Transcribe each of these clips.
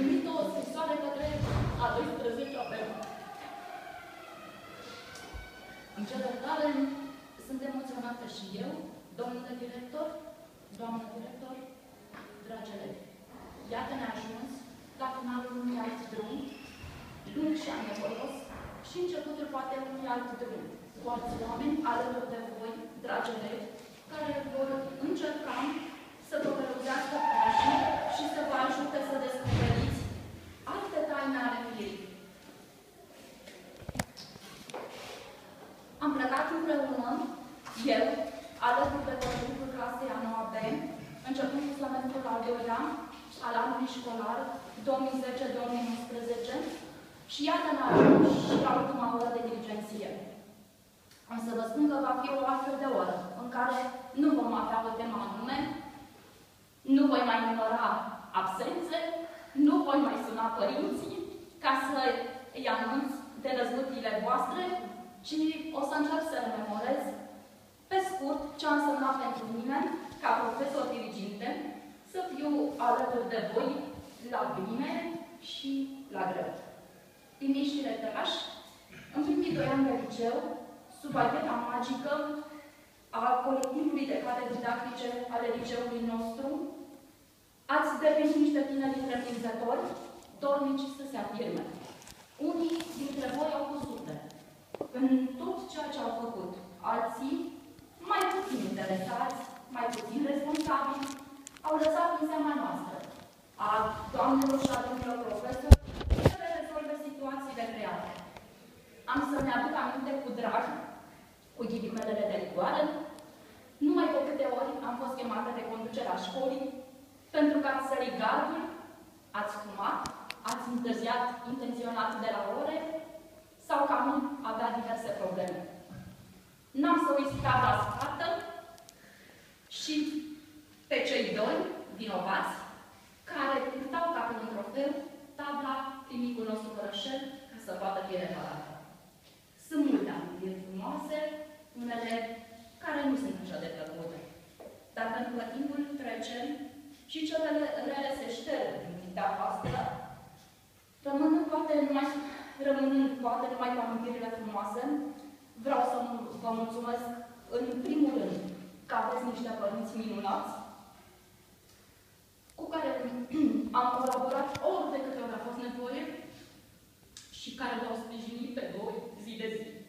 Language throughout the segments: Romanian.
primit o scrisoare către a 12-a pe În cele care sunt emoționată și eu, domnule director, doamnă director, dragi elevi. Iată ne-a ajuns la finalul unui alt drum, lung și anevoios, și începutul poate unui alt drum, cu alți oameni alături de voi, dragi elevi, care vor încerca să vă călăuzească pașii și să vă ajute să descoperiți alte taine ale firii. Am plecat împreună, eu, alături de copilul clasei a 9 B, începând cu semestrul al doilea al anului școlar 2010-2011 și iată ne ajuns și la ultima oră de diligenție. Am să vă spun că va fi o astfel de oră în care nu vom avea o temă anume, nu voi mai număra absențe, nu voi mai suna părinții ca să îi anunț de răzbutile voastre, ci o să încerc să rememorez pe scurt ce a însemnat pentru mine, ca profesor diriginte, să fiu alături de voi la bine și la greu. Liniștile tărași, în primii doi ani de liceu, sub agheta magică a colectivului de cadre didactice ale liceului nostru, ați devenit niște tineri întreprinzători, dornici să se afirme. Unii dintre voi au pus în tot ceea ce au făcut. Alții, mai puțin interesați, mai puțin responsabili, au lăsat în seama noastră, a doamnelor și a domnilor profesori, să rezolve situațiile create. Am să-mi aduc aminte cu drag, cu ghilimelele de rigoare, numai de câte ori am fost chemată de conducerea școlii, pentru că ați sărit gardul, ați fumat, ați întârziat intenționat de la ore, sau că am avea diverse probleme. N-am să uit tabla spartă și pe cei doi vinovați care purtau ca pe un trofeu tabla primicul nostru cărășel ca să poată fi reparată. Sunt multe amintiri frumoase, unele care nu sunt așa de plăcute. Dar pentru că timpul trece și cele rele se șterg din mintea voastră, rămânând poate numai rămânând poate numai cu amintirile frumoase, vreau să vă mulțumesc în primul rând că aveți niște părinți minunați, cu care am colaborat ori de câte ori a fost nevoie și care v-au sprijinit pe voi zi de zi.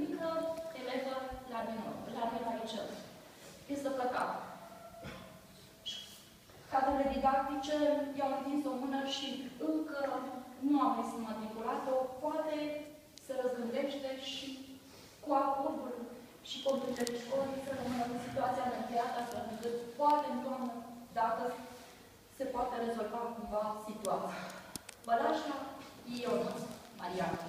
încă elevă la minor, la minoricer. Este păcat. Cadrele didactice i-au întins o mână și încă nu am este matriculat-o, poate se răzgândește și cu acordul și conducerea școlii să rămână în situația încheiată, astfel încât poate în toamnă, dacă se poate rezolva cumva situația. Vă las la Ion, Mariana.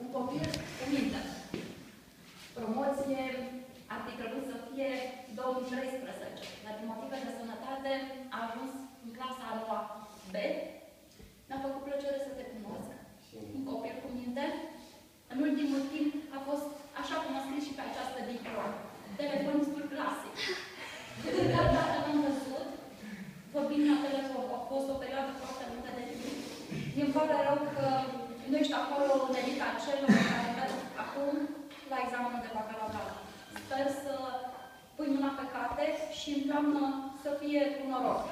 Un copil cu minte. Promoție ar fi trebuit să fie 2013, dar din motive de sănătate a ajuns în clasa a doua B. Mi-a făcut plăcere să te cunosc. Un copil cu minte. În ultimul timp a fost, așa cum a scris și pe această diplomă, telefonistul clasic. De fiecare dată l-am văzut, vorbim la telefon, a fost o perioadă foarte lungă de timp. Îmi pare rău că nu ești acolo în elita celor care merg acum la examenul de bacalaureat. Sper să pui mâna pe carte și în toamnă să fie cu noroc.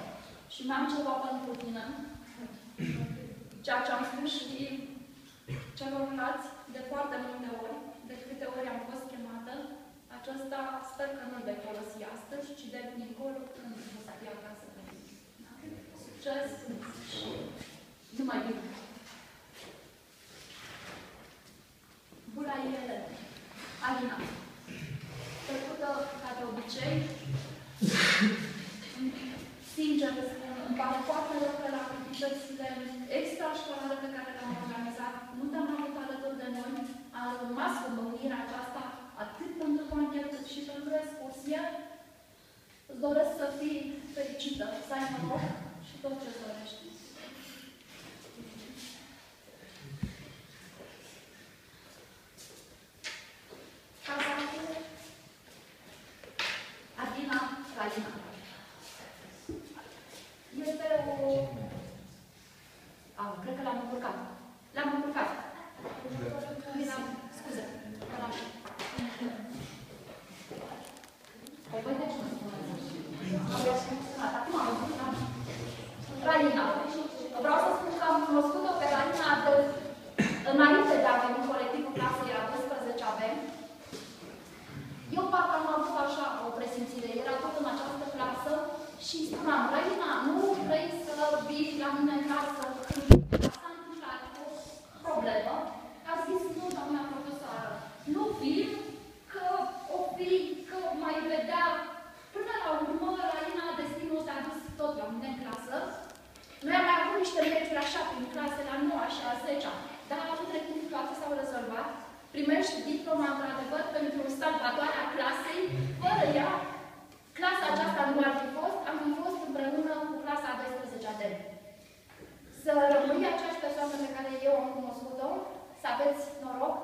Și mi-am ceva pentru tine, ceea ce am spus și celorlalți de foarte multe ori, de câte ori am fost chemată, acesta sper că nu-l vei folosi astăzi, ci de dincolo când o să fie acasă pe mine. Succes și numai bine! Buraiele, Alina, trecută ca de obicei, sincer spun, îmi pare foarte rău că la activitățile extrașcolare pe care le-am organizat, nu te-am avut alături de noi, am rămas cu mânirea aceasta, atât pentru concert cât și pentru excursie. Îți doresc să fii fericită, să ai noroc și tot ce dorești. Cazacu, Adina Ralina. Este o... A, cred că l-am încurcat. L-am încurcat. L-am... Scuze. L-am... O voi de ce nu spuneți? Acum am văzut, da? Ralina. Vreau să spun că am cunoscut-o pe Ralina de, înainte de a veni în colectivul clasei, era 12 avem. Eu parcă am avut așa o presimțire, era tot în această clasă și spuneam, Raina, nu vrei să vii la mine în clasă când s-a întâmplat o problemă? A zis, nu, doamna profesoară, nu vin, că o fi, că mai vedea. Până la urmă, Raina, destinul s-a dus tot la mine în clasă. Noi am mai avut niște meciuri așa prin clase la 9 și la 10 dar între timp toate s-au rezolvat. Primești diploma, într-adevăr, pentru salvatoarea clasei. Fără ea, clasa aceasta nu ar fi fost, am fi fost împreună cu clasa a 12 de Să rămâi aceeași persoană pe care eu am cunoscut-o, să aveți noroc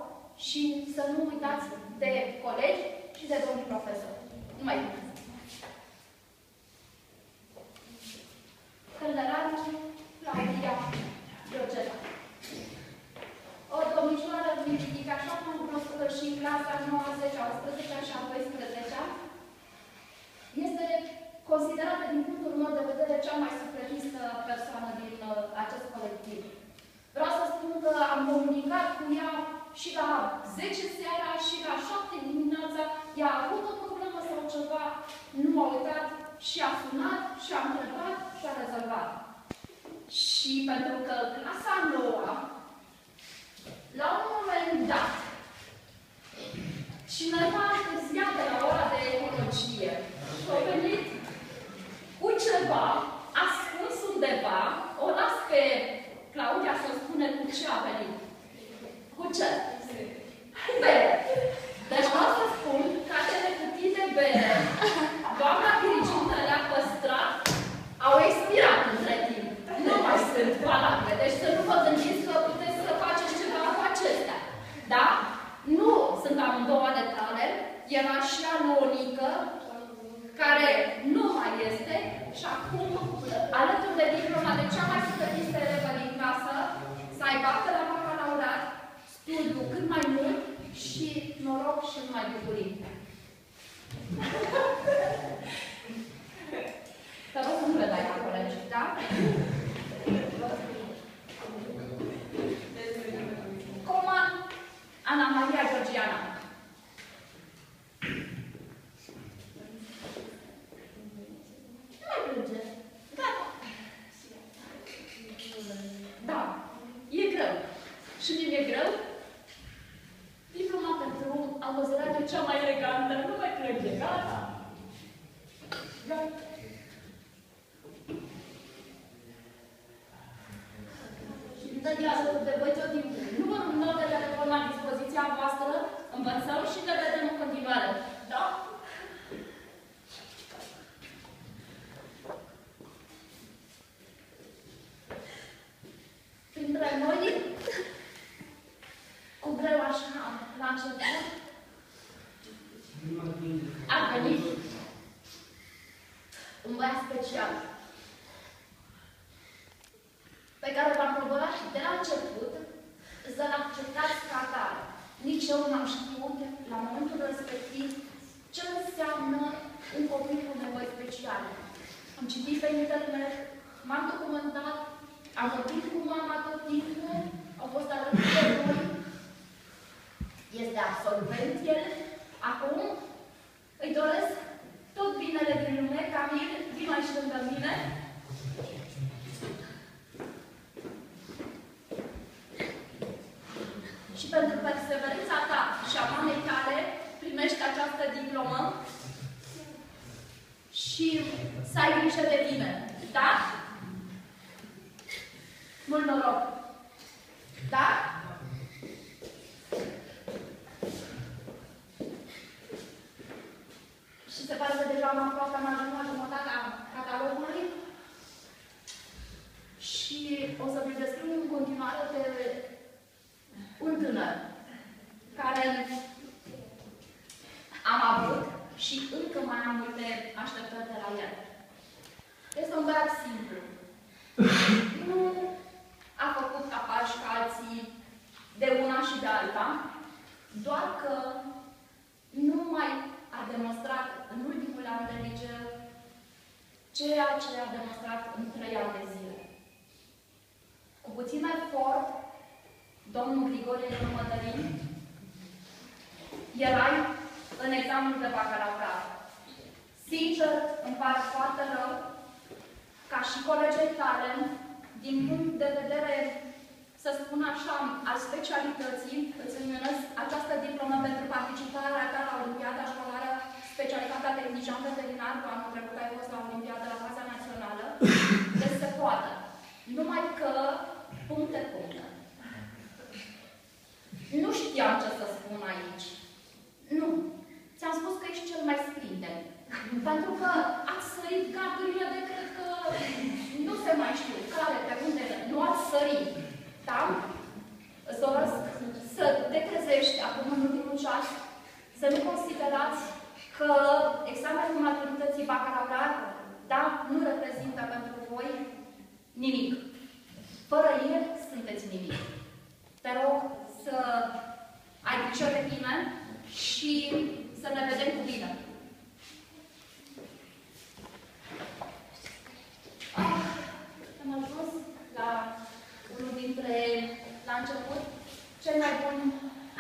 și să nu uitați de colegi și de domnii profesori. Numai bine! Călăranul Claudia Georgeta. O domnișoară mincidică, așa cum am cunoscut-o și în clasa 9, 10, 11 și a 12 este considerată din punctul meu de vedere cea mai sufletistă persoană din uh, acest colectiv. Vreau să spun că am comunicat cu ea și la 10 seara și la 7 dimineața. Ea a avut o problemă sau ceva, nu a uitat și a sunat și a întrebat și a rezolvat. Și pentru că clasa noua, la un moment dat, cineva a întârziat de la ora de ecologie și a venit cu ceva ascuns undeva, o las pe Claudia să spune cu ce a venit. Cu ce? Cu bere. Deci vreau să spun că acele cutii de bere, doamna dirigintă le-a păstrat, au expirat între timp. Nu mai sunt valabile. Deci să nu vă gândiți că puteți să faceți ceva cu acestea. Da? Nu sunt amândouă ale tale. Era și a Leonică, care nu mai este și acum, alături de diploma de cea mai supervistă elevă din casă, să aibă acte la bacalaureat, studiu cât mai mult și noroc și numai bucurii. Te rog să nu le dai la colegi, da? Coma Ana Maria Georgiana. Nu mai plânge. Gata. Și mi-e greu. Diploma pentru albăzărare cea mai elegantă. Nu mai plânge, gata. Gata. de voi tot timpul. Numărul meu de telefon la dispoziția voastră, învățăm și ne vedem în continuare. Da? Printre noi, cu greu așa, la început, a venit un băiat special pe care v-am probat de la început să-l acceptați ca atare. Nici eu n-am știut la momentul respectiv ce înseamnă un copil cu nevoi speciale. Am citit pe internet, m-am documentat, am vorbit cu mama tot timpul, au fost alături de noi. Este absolvent el. Acum îi doresc tot binele din lume, Camil, vin aici lângă mine. și pentru perseverența ta și a mamei tale primești această diplomă și să ai grijă de tine. Da? Mult noroc! Da? Și se pare că deja am aproape am ajuns la jumătatea catalogului și o să vi descriu în continuare pe un tânăr care am avut și încă mai am multe așteptări de la el. Este un băiat simplu. Nu a făcut capaci ca alții de una și de alta, doar că nu mai a demonstrat în ultimul an de liceu ceea ce a demonstrat în trei ani de zile. Cu puțin efort, domnul Grigore Mădălin, erai în examenul de bacalaureat. Sincer, îmi pare foarte rău ca și colegii tale, din punct de vedere, să spun așa, al specialității, îți înmânesc această diplomă pentru participarea ta la Olimpiada Școlară, specialitatea tehnician veterinar, cu anul trecut ai fost la Olimpiada la faza națională, deci se poate. Numai că, puncte, puncte. Nu știam ce să spun aici. Nu. Ți-am spus că ești cel mai sprinte. Pentru că ați sărit gardurile de cred că nu se mai știu care, pe unde, nu ați sărit. Da? Îți doresc să te trezești acum în ultimul ceas, să nu considerați că examenul maturității bacalaureat, da, nu reprezintă pentru voi nimic. Fără el sunteți nimic. Te rog să ai grijă de tine și să ne vedem cu bine. Ah, am ajuns la unul dintre, la început, cel mai bun,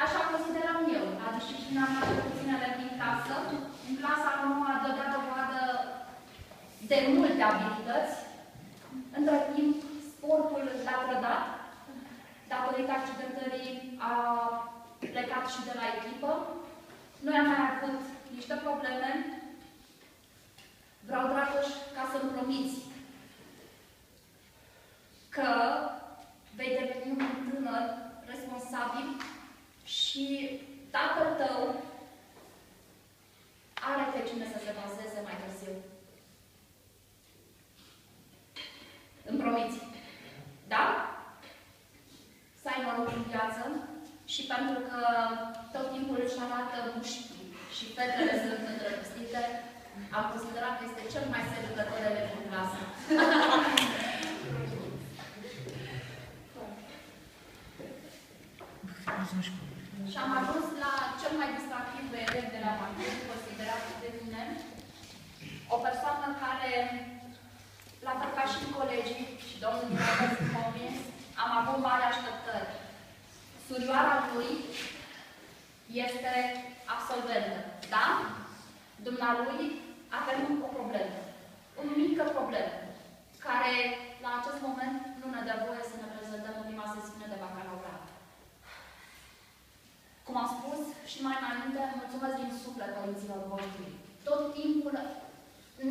așa consideram eu, la disciplina mea de puținele din clasă. În clasa nouă dădea dovadă de multe abilități. Între timp, sportul l-a trădat, datorită accidentării a plecat și de la echipă. Noi am mai avut niște probleme. Vreau, Dragoș, ca să-mi promiți că vei deveni un tânăr responsabil și tatăl tău are pe cine să se bazeze mai târziu. Îmi promiți? Da? Să ai noroc în viață și pentru că tot timpul își arată mușchii și fetele sunt îndrăgostite, am considerat că este cel mai seducător elev în clasă. și am ajuns la cel mai distractiv elev de la parcurs, considerat de mine, o persoană care, la fel ca și colegii și domnul Dumnezeu sunt convins, am avut mari așteptări. Surioara lui este absolventă, da? Dumnealui avem o problemă, o mică problemă, care la acest moment nu ne dă voie să ne prezentăm în prima sesiune de bacalaureat. și mai înainte, mulțumesc din suflet părinților voștri. Tot timpul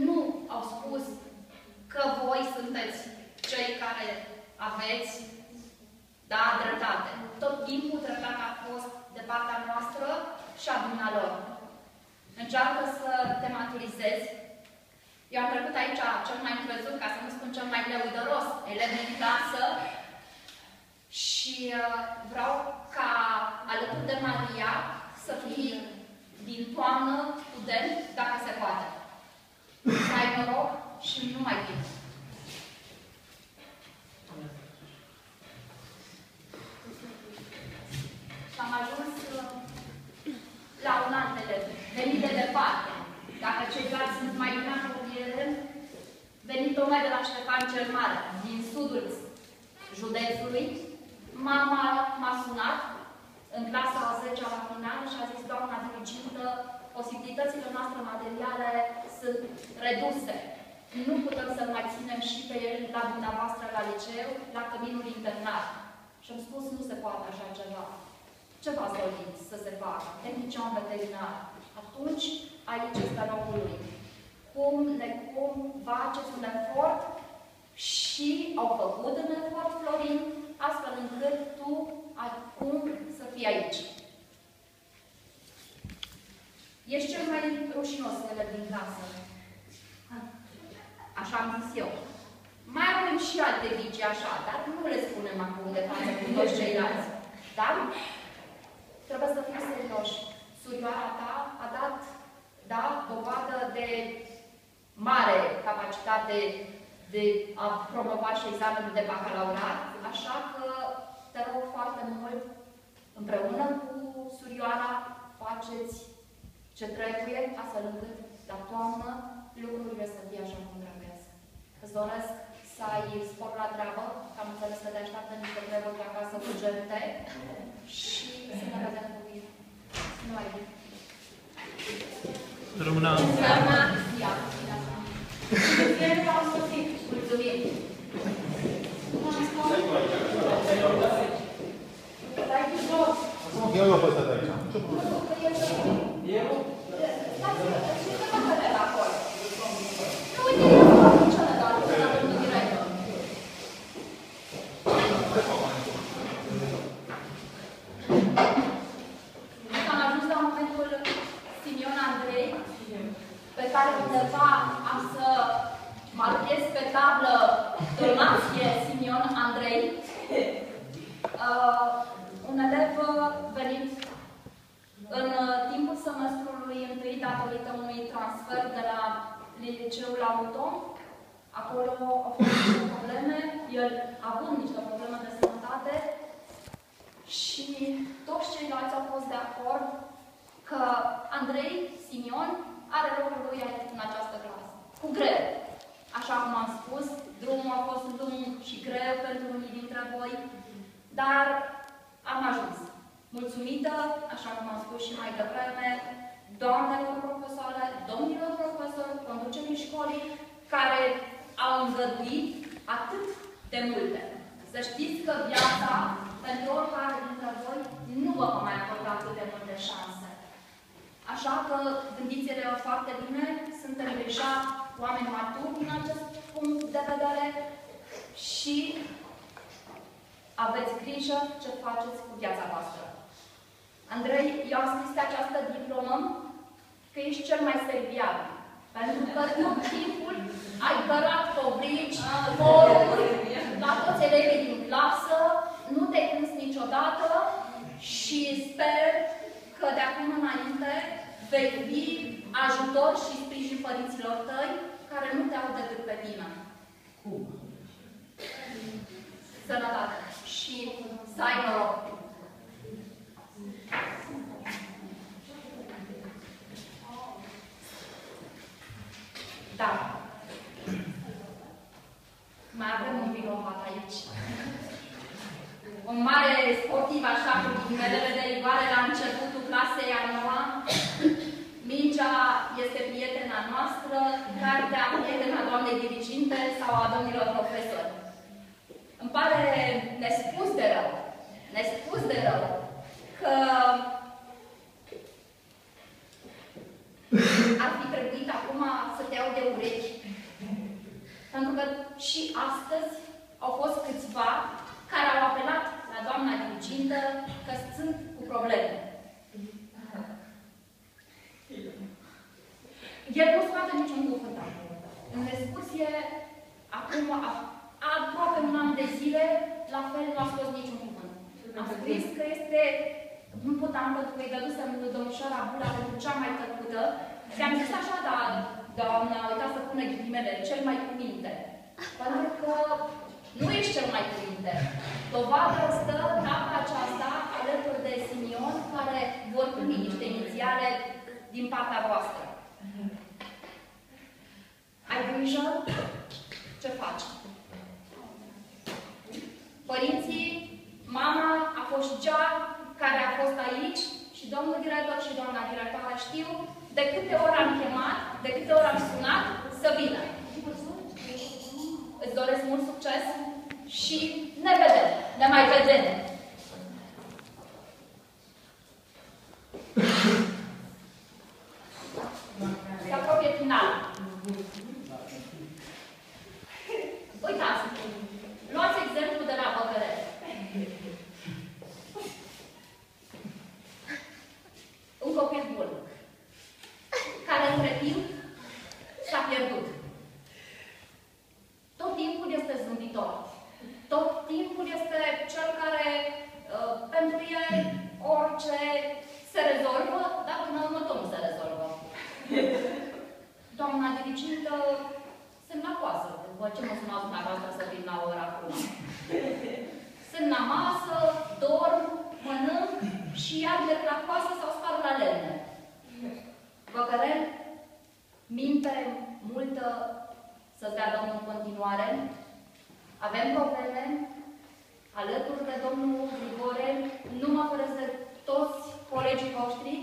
nu au spus că voi sunteți cei care aveți, da, dreptate. Tot timpul dreptatea a fost de partea noastră și a dumnealor. Încearcă să te maturizezi. Eu am trecut aici cel mai încrezut, ca să nu spun cel mai lăudăros, elev din clasă, și uh, vreau ca alături de Maria să fii din toamnă student, dacă se poate. Să ai noroc și nu mai bine. Și am ajuns uh, la un alt elev, venit de departe. Dacă ceilalți sunt mai din apropiere, venit tocmai de la Ștefan cel Mare, din sudul județului, mama m-a sunat în clasa a 10 -a la final și a zis, doamna dirigintă, posibilitățile noastre materiale sunt reduse. Nu putem să mai ținem și pe el la dumneavoastră la liceu, la căminul internat. Și am spus, nu se poate așa ceva. Ce v-ați dorit să se facă? Tehnician veterinar. Atunci, aici este locul lui. Cum, ne, cum faceți un efort și au făcut un efort, Florin, astfel încât tu acum să fii aici. Ești cel mai rușinos elev din clasă. Așa am zis eu. Mai avem și alte vici așa, dar nu le spunem acum de față cu toți ceilalți. Dar trebuie să fim serioși. Surioara ta a dat, da, dovadă de mare capacitate de a promova și examenul de bacalaureat, așa că te rog foarte mult, împreună cu surioara, faceți ce trebuie, astfel încât la toamnă lucrurile să fie așa cum trebuie. Îți doresc să ai spor la treabă, că am înțeles că te așteaptă niște treburi acasă urgente și să ne vedem cu bine. Nu ai bine. Rămână. Mulțumim. Eu nu pot să dai aici. Ce problemă? Eu? Nu uite, eu celălalt, la domnul director. Am ajuns la momentul Simion Andrei, pe care undeva am să marchez pe tablă donație Simion Andrei. Uh, un elev venit în timpul semestrului întâi datorită unui transfer de la liceul Auton. Acolo au fost niște probleme, el având niște probleme de sănătate și toți ceilalți au fost de acord că Andrei Simion are locul lui în această clasă. Cu greu. Așa cum am spus, drumul a fost lung și greu pentru unii dintre voi, dar am ajuns. Mulțumită, așa cum am spus și mai devreme, doamnelor profesoare, domnilor profesori, conducerii școlii, care au îngăduit atât de multe. Să știți că viața, pentru oricare dintre voi, nu vă va mai acorda atât de multe șanse. Așa că gândiți-le foarte bine, suntem deja oameni maturi din acest punct de vedere și aveți grijă ce faceți cu viața voastră. Andrei, eu am scris pe această diplomă că ești cel mai serviabil. Pentru că tot timpul ai cărat cobrici, foruri, la toți elevii din clasă, nu te plâns niciodată și sper că de acum înainte vei fi ajutor și sprijin părinților tăi care nu te au decât pe tine. Cum? Sănătate și să ai noroc. Da. Mai avem un vinovat aici. Un mare sportiv, așa, cu ghimelele de rigoare la începutul clasei a noua. Mingea este prietena noastră, cartea prietena doamnei diriginte sau a domnilor profesori. Îmi pare nespus de rău, nespus de rău, că ar fi trebuit acum să te iau de urechi. Pentru că și astăzi au fost câțiva care au apelat la doamna dirigintă că sunt cu probleme. El nu scoate niciun cuvânt acum. În discuție, acum, a- aproape un an de zile, la fel nu a scos niciun cuvânt. Am scris că este nu puteam pentru că îi dădusem lui domnișoara Bula pentru cea mai tăcută. Ți-am zis așa, dar doamna a uitat să pună ghilimele, cel mai cu minte. Pentru că nu ești cel mai cu minte. Dovadă stă tapa aceasta alături de Simion, care vor primi niște inițiale din partea voastră. Ai grijă ce faci. Părinții, mama a fost cea care a fost aici și domnul director și doamna directoare știu de câte ori am chemat, de câte ori am sunat să vină. Îți doresc mult succes și ne vedem, ne mai vedem. Se apropie finalul. Uitați, luați exemplu de la Băcăret. Un copil bun, care între timp s-a pierdut. Tot timpul este zâmbitor. Tot timpul este cel care, uh, pentru el, orice se rezolvă, dar până la urmă tot nu se rezolvă. Doamna dirigintă sunt la coasă. După ce mă sunați dumneavoastră să vin la ora acum. Sunt la masă, dorm, mănânc și iar merg la coasă sau spar la lemne. Văcărel, minte multă să-ți dea Domnul în continuare. Avem probleme alături de Domnul Grigore, nu mă părăsesc de toți colegii voștri,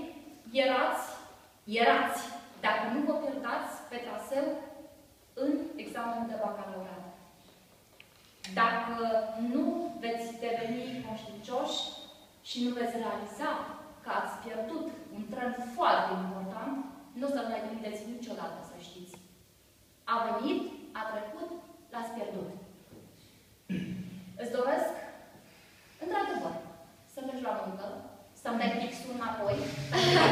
erați, erați, dacă nu vă pierdați pe traseu, în examenul de bacalaureat. Dacă nu veți deveni conștiincioși și nu veți realiza că ați pierdut un tren foarte important, nu o să-l mai trimiteți niciodată, să știți. A venit, a trecut, l-ați pierdut. Îți doresc, într-adevăr, să mergi la muncă, să-mi dai pixul înapoi,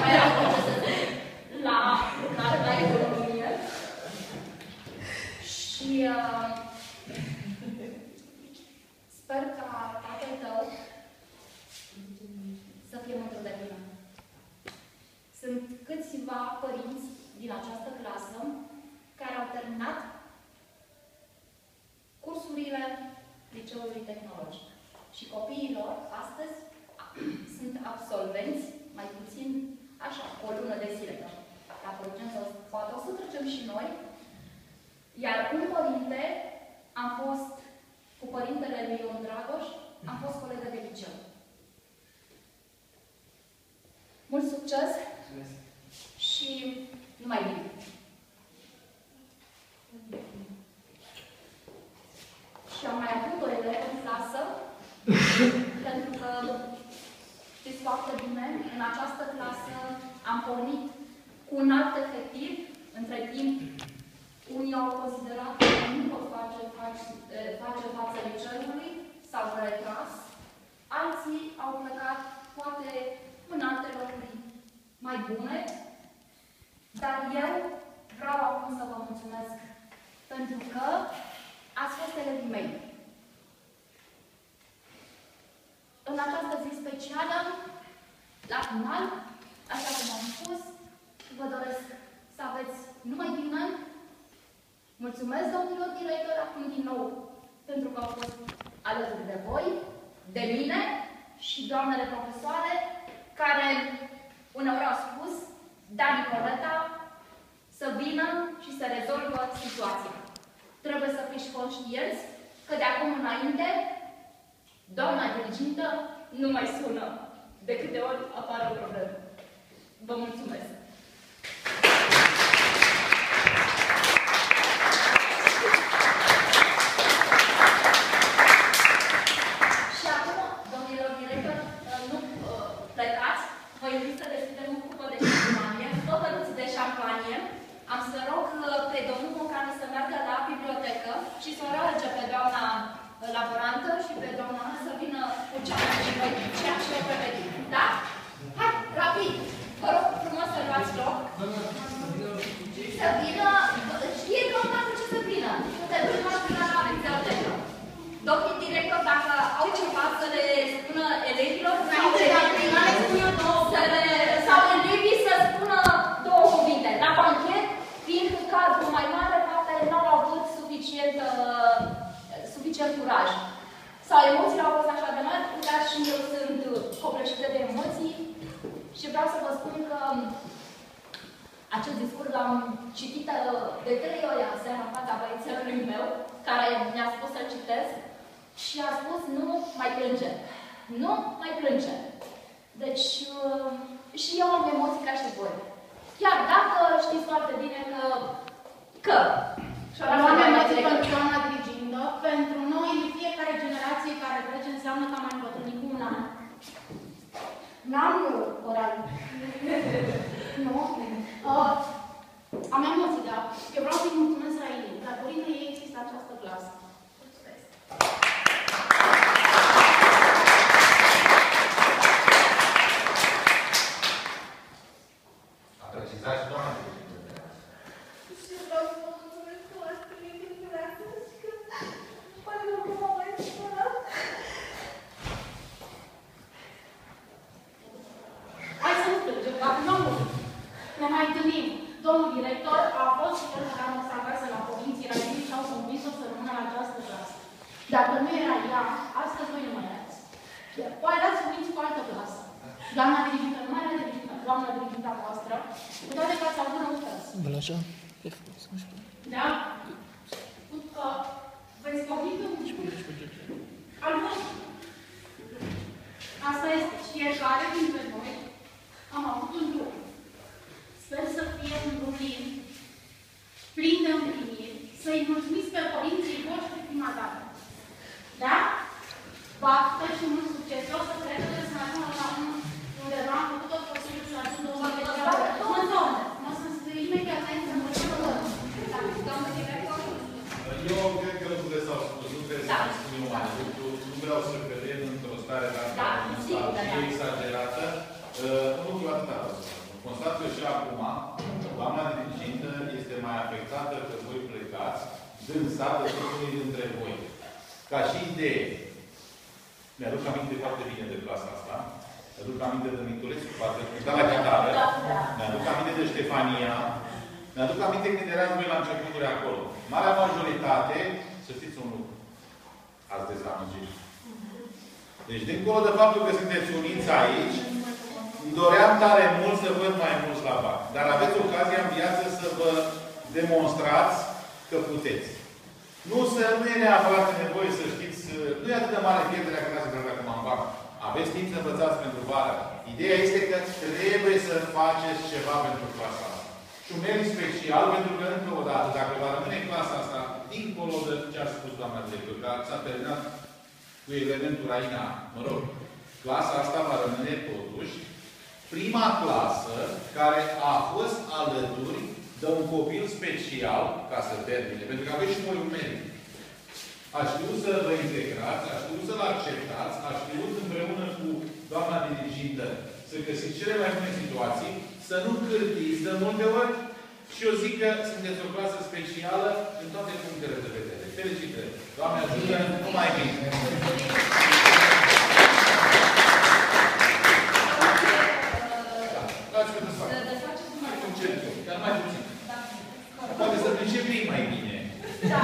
mai am ce să zic, la, la, la economie. Și uh, sper ca tatăl tău să fie mândru de tine. Sunt câțiva părinți din această clasă care au terminat cursurile liceului tehnologic. Și copiii lor astăzi sunt absolvenți, mai puțin așa, o lună de zile. Dacă putem să, poate o să trecem și noi. Iar un părinte, am fost cu părintele lui Ion Dragoș, am fost colegă de liceu. Mult succes și numai bine! Și am mai avut o elevă în clasă, pentru că, știți foarte bine, în această clasă am pornit cu un alt efectiv, între timp, unii au considerat că nu pot face, face, face față liceului, s-au retras, alții au plecat, poate, în alte locuri mai bune, dar eu vreau acum să vă mulțumesc pentru că ați fost elevii mei. În această zi specială, la final, așa cum am spus, vă doresc să aveți numai bine. Mulțumesc, domnilor directori, acum din nou, pentru că au fost alături de voi, de mine și doamnele profesoare, care uneori au spus, da, Nicoleta, să vină și să rezolvă situația. Trebuie să fiți conștienți că de acum înainte, doamna dirigintă nu mai sună de câte ori apare o problemă. Vă mulțumesc! De trei ori aseară în fața băiețelului meu, care mi-a spus să citesc și a spus nu mai plânge. Nu mai plânge. Deci uh, și eu am emoții ca și voi. Chiar dacă știți foarte bine că că și nu am emoții pentru doamna dirigindă, pentru noi, fiecare generație care trece înseamnă că am mai îmbătrânit cu un an. N-am oral. nu? Uh, am emoții, da. Eu vreau să-i mulțumesc Railei. Datorită ei există această clasă. A precizat și doamna Hai să nu plângem, dacă nu am vorbit. Ne mai întâlnim. Domnul director a fost și el care am să acasă la provinții Railei și au convins-o să rămână la această clasă. Dacă nu era ea, astăzi voi nu mai erați. Poate dați să veniți cu altă clasă. Doamna dirigintă, nu mai era dirigintă, doamna diriginta voastră, cu toate că ați avut răutăți. Bălașa, e frumos, nu știu. Da? Spun că veți vorbi pe un al vostru. Asta este. Și fiecare dintre noi am avut un drum. Sper să fie un drum lin, plin de împliniri, să-i mulțumiți pe părinții voștri prima dată. Da? Baftă și mult succes. Eu o să cred că să ajungă la un undeva, am făcut tot posibil să ajungă la un undeva. Mă zonă. Mă să imediat înainte să mă domnul director, Eu cred că lucrurile s-au spus, nu trebuie să Da. mai spun eu mai lucru, nu vreau să cădem într-o stare de asta Da, sigur, da. nostalgie exagerată. Uh, Un lucru atât vreau să spun. Constat că și acum, doamna dirigintă este mai afectată că voi plecați, dânsa de unii dintre voi. Ca și idee, mi-aduc aminte foarte bine de clasa asta, mi-aduc aminte de Niculescu, poate cânta la chitară, Da, da. mi-aduc aminte de Ștefania, mi-aduc aminte când erați voi la începuturi acolo. Marea majoritate, să știți un lucru, ați dezamăgit. Deci, dincolo de faptul că sunteți uniți aici, îmi doream tare mult să văd mai mulți la BAC. Dar aveți ocazia în viață să vă demonstrați că puteți. Nu, să, nu e neapărat nevoie să știți, nu e atât de mare pierderea claselor dacă acum în BAC. Aveți timp să învățați pentru vară. Ideea este că trebuie să faceți ceva pentru clasa asta. Și un merit special, pentru că, încă o dată, dacă va rămâne clasa asta, dincolo de ce a spus doamna director, că s-a terminat cu elementul Raina, mă rog, clasa asta va rămâne totuși prima clasă care a fost alături de un copil special ca să termine. Pentru că aveți și voi un merit. A știut să vă integrați, a știut să-l acceptați, a știut împreună cu doamna dirigintă să găsiți cele mai bune situații, să nu cârtiți de multe ori și eu zic că sunteți o clasă specială în toate punctele de vedere. Felicitări! Doamne ajută, numai bine! Dați că desfac. să desfaceți Mai numai. concert eu, dar mai puțin. Da. Poate să pricep ei mai bine. Da.